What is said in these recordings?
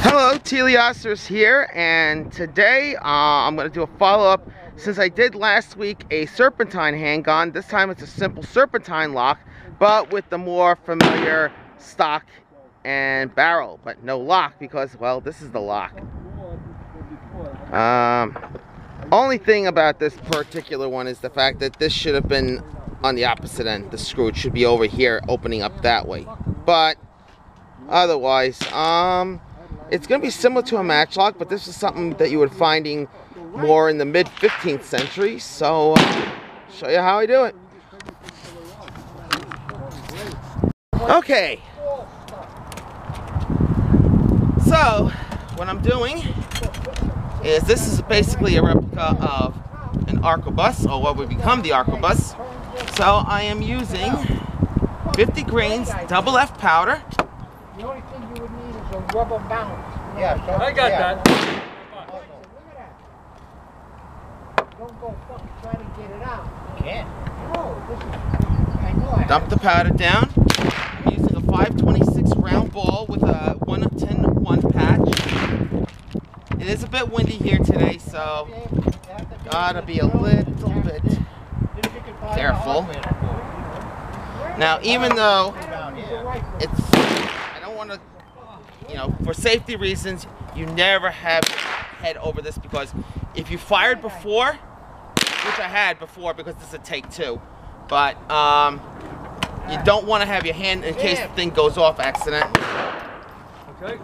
Hello, Teleoceras here, and today uh, I'm going to do a follow-up. Since I did last week a serpentine handgun, this time it's a simple serpentine lock, but with the more familiar stock and barrel, but no lock because, well, this is the lock. Um, only thing about this particular one is the fact that this should have been on the opposite end. The screw should be over here, opening up that way. But otherwise, um, it's going to be similar to a matchlock, but this is something that you would finding more in the mid 15th century. So, uh, show you how I do it. Okay. So, what I'm doing is this is basically a replica of an arquebus, or what would become the arquebus. So I am using 50 grains double F powder. The only thing you would need is a rubber balance. Yeah, so- I got yeah. that. Look at that. Don't go fucking try to get it out. Can't. No, this is, I know I Dump the powder down. I'm using a 526 round ball with a 1 of 10 1 patch. It is a bit windy here today, so gotta be a little bit careful. Now, even though it's, I don't want to, you know, for safety reasons, you never have head over this because if you fired before, which I had before because this is a take two, but um, you don't want to have your hand in case the thing goes off accident. Okay.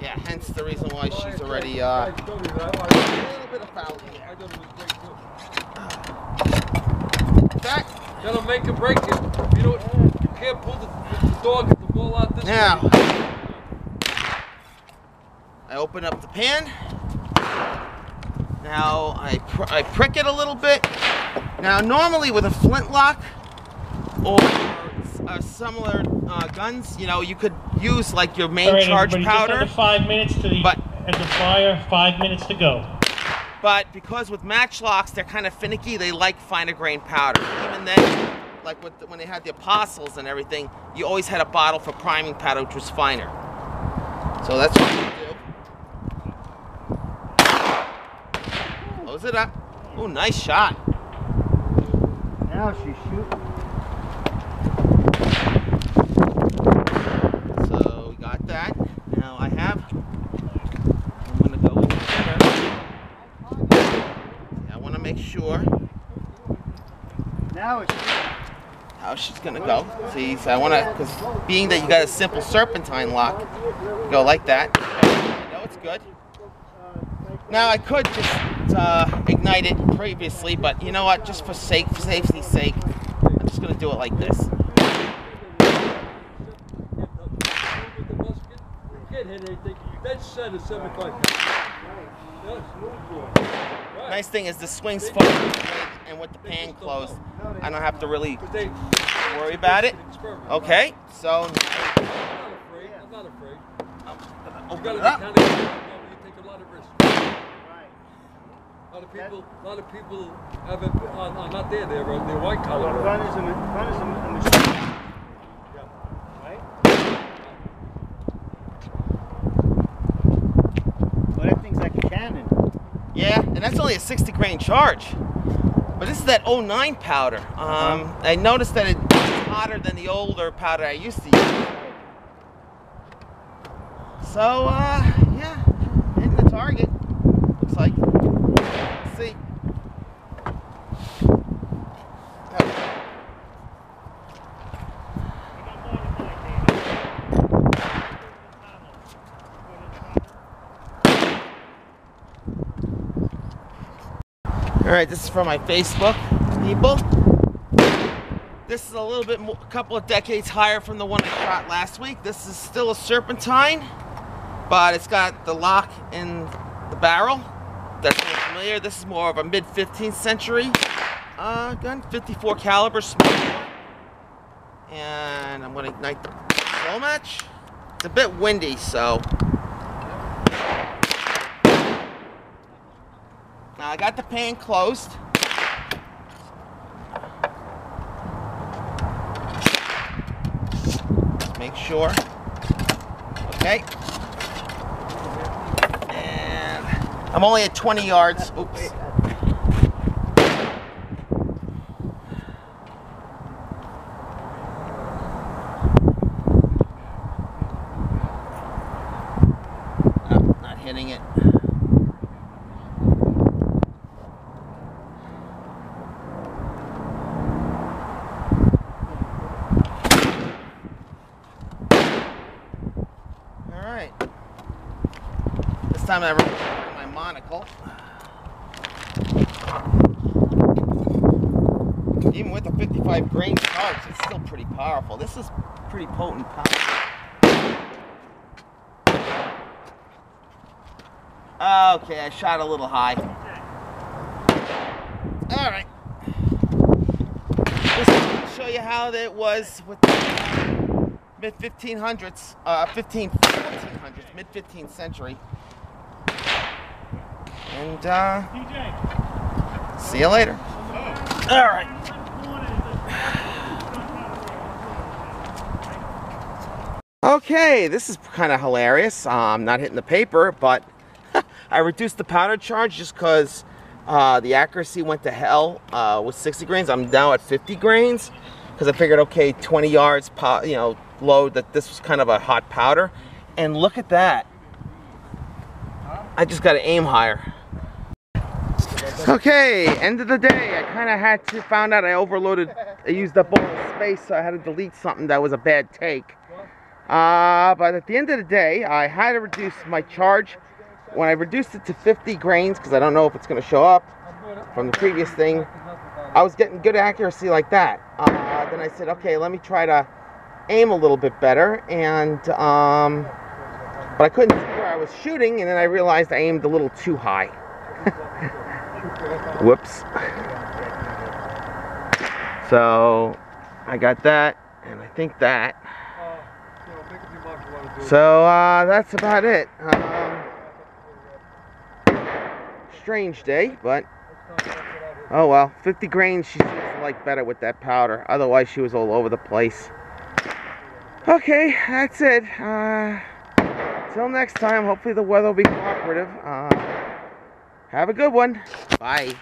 Yeah, hence the reason why she's already uh, I a told. I, little bit of foul here. thought it was great too. In fact, That'll make or break it. You don't, you can't pull the, the dog the out this Now. way. I open up the pan. Now I, pr I prick it a little bit. Now normally with a flintlock or uh, similar uh, guns, you know, you could use like your main All right, charge everybody, just powder. under five minutes to the But- at the fire. Five minutes to go. But because with matchlocks, they're kind of finicky, they like finer grain powder. Even then, like with the, when they had the apostles and everything, you always had a bottle for priming powder, which was finer. So that's what you do. Close it up. Oh, nice shot. Now she's shooting. So we got that. Now I have. I'm gonna go with the I want to make sure Now it's how she's gonna go. See, so I want to, because being that you got a simple serpentine lock, go like that. I know it's good. Now I could just uh, ignite it previously, but you know what? Just for sake, for safety's sake, I'm just gonna do it like this. Can't Nice thing is the swing's forward, and with the pan closed, I don't have to really worry about it. Okay, so I'm not afraid. I'm not afraid. I'm You gonna gotta open be it up. kind of. You take a lot of risks. A lot of people, a lot of people have it on, on not there. They're they're white collar. gun is a ma- gun is a, ma- a machine. Right? Well, that thing's like a cannon. Yeah, and that's only a 60 grain charge. But this is that 09 powder. Um, I noticed that it's hotter than the older powder I used to use. So, uh, yeah, hitting the target. Looks like. Let's see. Oh. All right, this is from my Facebook people. This is a little bit, more, a couple of decades higher from the one I shot last week. This is still a serpentine, but it's got the lock in the barrel. That's more familiar. This is more of a mid 15th century uh, gun, 54 caliber small. And I'm gonna ignite the slow match. It's a bit windy, so Now I got the pan closed. Just make sure. Okay. And I'm only at 20 yards. Oops. Not hitting it. All right. This time I remember my monocle. Even with the 55 grain charge, it's still pretty powerful. This is pretty potent power. Okay, I shot a little high. All right. Just show you how it was with the mid 1500s, uh, 15, 1400s, mid 15th century. And uh, see you later. All right. Okay, this is kind of hilarious. Uh, I'm not hitting the paper, but I reduced the powder charge just because uh, the accuracy went to hell uh, with 60 grains. I'm now at 50 grains because I figured, okay, 20 yards, you know, load. That this was kind of a hot powder, and look at that. I just got to aim higher. Okay, end of the day. I kind of had to found out I overloaded. I used up all the space, so I had to delete something that was a bad take. Uh, but at the end of the day, I had to reduce my charge. When I reduced it to 50 grains, because I don't know if it's going to show up from the previous thing, I was getting good accuracy like that. Uh, then I said, okay, let me try to aim a little bit better, and um, but I couldn't see where I was shooting, and then I realized I aimed a little too high. Whoops. So I got that, and I think that. So uh, that's about it. Um, strange day, but oh well. 50 grains she seems to like better with that powder. Otherwise, she was all over the place. Okay, that's it. Uh, till next time, hopefully the weather will be cooperative. Uh, have a good one. Bye.